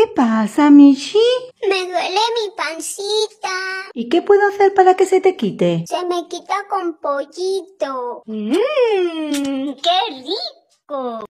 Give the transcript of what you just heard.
¿Qué pasa, Michi? Me duele mi pancita. ¿Y qué puedo hacer para que se te quite? Se me quita con pollito. ¡Mmm! ¡Qué rico!